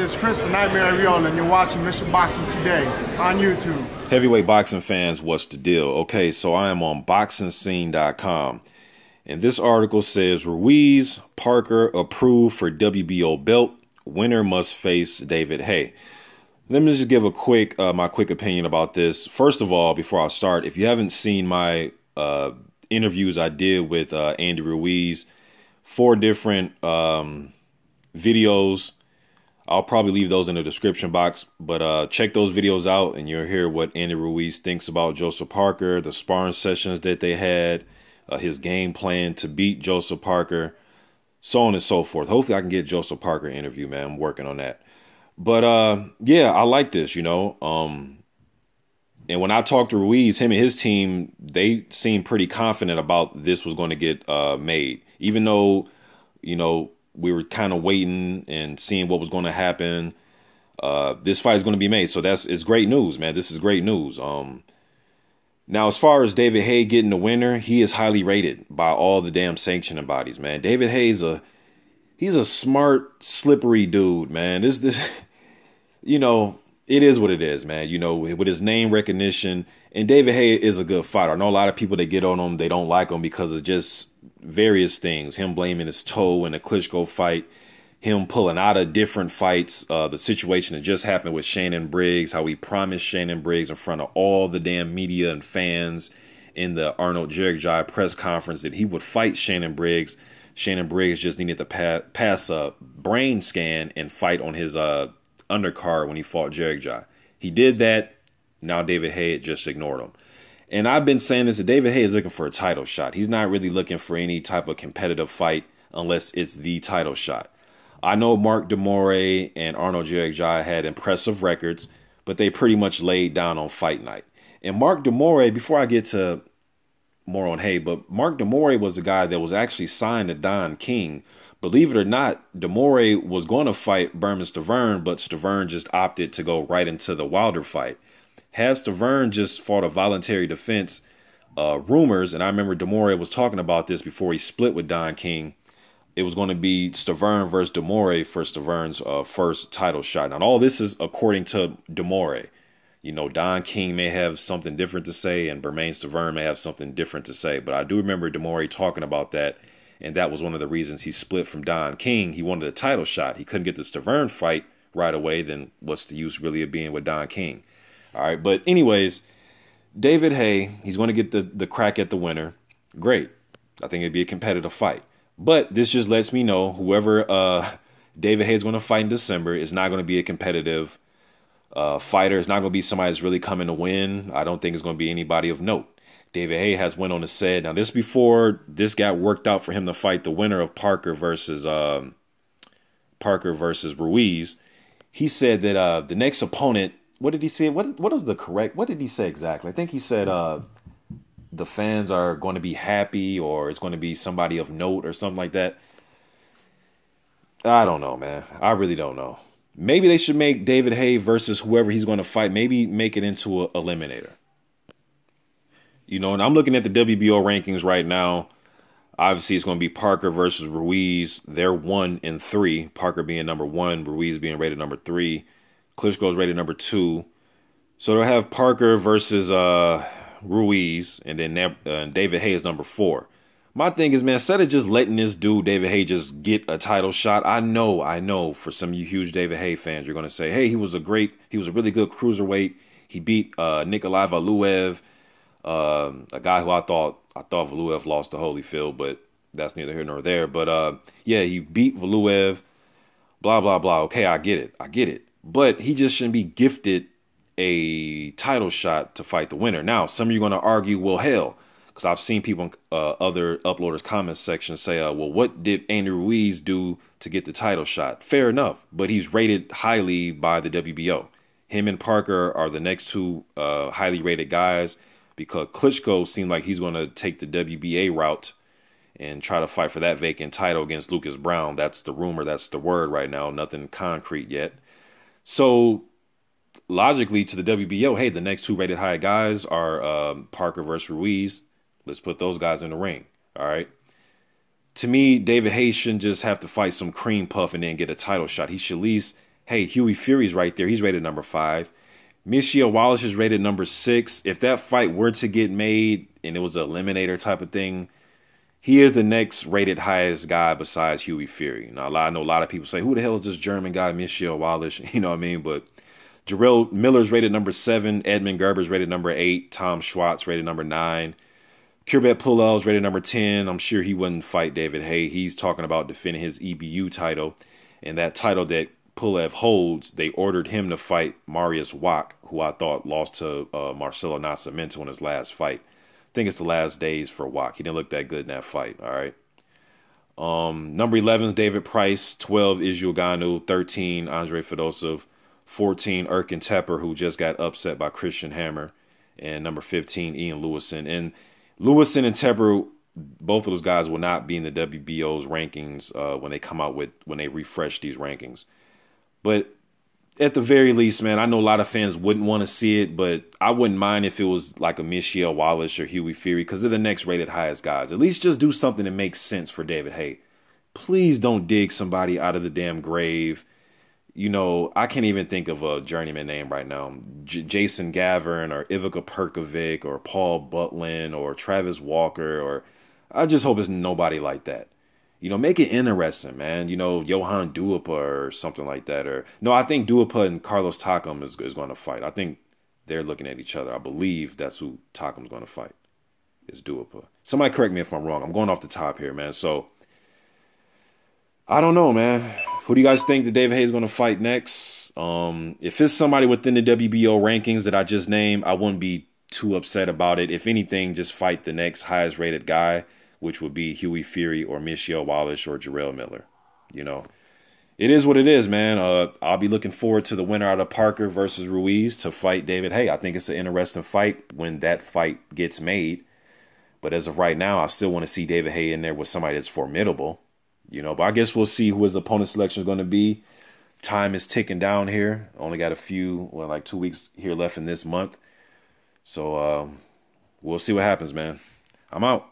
is Chris the Nightmare Ariola, and you're watching Mister Boxing Today on YouTube. Heavyweight boxing fans, what's the deal? Okay, so I am on BoxingScene.com, and this article says Ruiz Parker approved for WBO belt. Winner must face David Haye. Let me just give a quick uh, my quick opinion about this. First of all, before I start, if you haven't seen my uh, interviews I did with uh, Andy Ruiz, four different um, videos. I'll probably leave those in the description box, but uh, check those videos out and you'll hear what Andy Ruiz thinks about Joseph Parker, the sparring sessions that they had, uh, his game plan to beat Joseph Parker, so on and so forth. Hopefully, I can get Joseph Parker interview, man. I'm working on that. But uh, yeah, I like this, you know. Um, and when I talked to Ruiz, him and his team, they seemed pretty confident about this was going to get uh, made, even though, you know, we were kind of waiting and seeing what was going to happen. Uh, this fight is going to be made, so that's it's great news, man. This is great news. Um, now, as far as David Haye getting the winner, he is highly rated by all the damn sanctioning bodies, man. David Haye's a he's a smart, slippery dude, man. This this you know, it is what it is, man. You know, with his name recognition, and David Haye is a good fighter. I know a lot of people that get on him, they don't like him because of just various things. Him blaming his toe in the Klitschko fight, him pulling out of different fights, uh, the situation that just happened with Shannon Briggs, how he promised Shannon Briggs in front of all the damn media and fans in the Arnold Jai press conference that he would fight Shannon Briggs. Shannon Briggs just needed to pa pass a brain scan and fight on his uh, undercard when he fought Jai. He did that. Now David Haye just ignored him. And I've been saying this that David Haye is looking for a title shot. He's not really looking for any type of competitive fight unless it's the title shot. I know Mark de Mori and Arnold Jai had impressive records, but they pretty much laid down on fight night. And Mark de Mori, before I get to more on Haye, but Mark de Mori was the guy that was actually signed to Don King. Believe it or not, de Mori was going to fight Bermane Stiverne, but Stiverne just opted to go right into the Wilder fight. Had Stiverne just fought a voluntary defense, uh, rumors, and I remember de Mori was talking about this before he split with Don King. It was going to be Stiverne versus de Mori for Stiverne's uh, first title shot. Now, all this is according to de Mori. You know, Don King may have something different to say, and Bermane Stiverne may have something different to say. But I do remember de Mori talking about that, and that was one of the reasons he split from Don King. He wanted a title shot. He couldn't get the Stiverne fight right away. Then what's the use really of being with Don King? All right, but anyways, David Haye, he's going to get the the crack at the winner. Great. I think it'd be a competitive fight. But this just lets me know whoever uh, David Haye is going to fight in December is not going to be a competitive uh, fighter. It's not going to be somebody that's really coming to win. I don't think it's going to be anybody of note. David Haye has went on to said now this before this got worked out for him to fight the winner of Parker versus um, Parker versus Ruiz. He said that uh, the next opponent what did he say? What what was the correct? What did he say exactly? I think he said uh, the fans are going to be happy, or it's going to be somebody of note, or something like that. I don't know, man. I really don't know. Maybe they should make David Haye versus whoever he's going to fight. Maybe make it into a eliminator. You know, and I'm looking at the WBO rankings right now. Obviously, it's going to be Parker versus Ruiz. They're one and three. Parker being number one, Ruiz being rated number three. Klitschko's rated number two. So they'll have Parker versus uh, Ruiz, and then uh, David Haye is number four. My thing is, man, instead of just letting this dude, David Haye, just get a title shot, I know, I know for some of you huge David Haye fans, you're going to say, hey, he was a great, he was a really good cruiserweight. He beat uh, Nikolai Valuev, uh, a guy who I thought, I thought Valuev lost to Holyfield, but that's neither here nor there. But uh, yeah, he beat Valuev, blah, blah, blah. Okay, I get it. I get it but he just shouldn't be gifted a title shot to fight the winner. Now, some of you are going to argue, well, hell, because I've seen people in uh, other uploaders' comment section say, uh, well, what did Andy Ruiz do to get the title shot? Fair enough, but he's rated highly by the WBO. Him and Parker are the next two uh, highly rated guys because Klitschko seemed like he's going to take the WBA route and try to fight for that vacant title against Lucas Browne. That's the rumor, that's the word right now. Nothing concrete yet. So logically to the WBO, hey, the next two rated high guys are um, Parker versus Ruiz. Let's put those guys in the ring. All right. To me, David Haye shouldn't just have to fight some cream puff and then get a title shot. He should at least hey, Hughie Fury's right there. He's rated number five. Michael Wallisch is rated number six. If that fight were to get made and it was an eliminator type of thing, he is the next rated highest guy besides Hughie Fury. Now, I know a lot of people say, who the hell is this German guy, Michael Wallisch? You know what I mean? But Jarrell Miller's rated number seven. Edmund Gerber's rated number eight. Tom Schwarz rated number nine. Kubrat Pulev's rated number 10. I'm sure he wouldn't fight David Haye. He's talking about defending his EBU title. And that title that Pulev holds, they ordered him to fight Mariusz Wach, who I thought lost to uh, Marcelo Nascimento in his last fight. Think it's the last days for Wach. He didn't look that good in that fight. All right. Um, number 11 is David Price. 12 is Ngannou. 13, Andre Fedosov. 14, Erkan Teper, who just got upset by Christian Hammer. And number 15, Ian Lewison. And Lewison and Teper both of those guys will not be in the WBO's rankings uh, when they come out with when they refresh these rankings. But at the very least, man, I know a lot of fans wouldn't want to see it, but I wouldn't mind if it was like a Michael Wallisch or Hughie Fury because they're the next rated highest guys. At least just do something that makes sense for David Haye. Please don't dig somebody out of the damn grave. You know, I can't even think of a journeyman name right now. J- Jason Gavern or Ivica Perkovic or Paul Butlin or Travis Walker or I just hope it's nobody like that. You know, make it interesting, man. You know, Johann Duhaupas or something like that. Or no, I think Duhaupas and Carlos Takam is, is going to fight. I think they're looking at each other. I believe that's who Takam's going to fight. Is Duhaupas. Somebody correct me if I'm wrong. I'm going off the top here, man. So I don't know, man. Who do you guys think that David Hayes is going to fight next? Um, if it's somebody within the WBO rankings that I just named, I wouldn't be too upset about it. If anything, just fight the next highest rated guy which would be Hughie Fury or Michael Wallisch or Jarrell Miller. You know, it is what it is, man. Uh, I'll be looking forward to the winner out of Parker versus Ruiz to fight David Haye. I think it's an interesting fight when that fight gets made. But as of right now, I still want to see David Haye in there with somebody that's formidable. You know, but I guess we'll see who his opponent selection is going to be. Time is ticking down here. Only got a few, well, like two weeks here left in this month. So uh, we'll see what happens, man. I'm out.